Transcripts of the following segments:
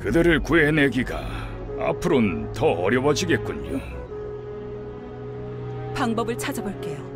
그들을 구해내기가 앞으로는 더 어려워지겠군요. 방법을 찾아볼게요.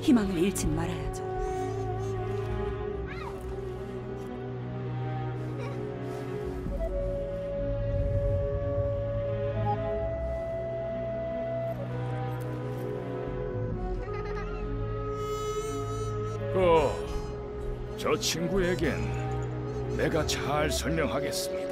희망을 잃지 말아야죠. 어, 저 친구에겐 내가 잘 설명하겠습니다.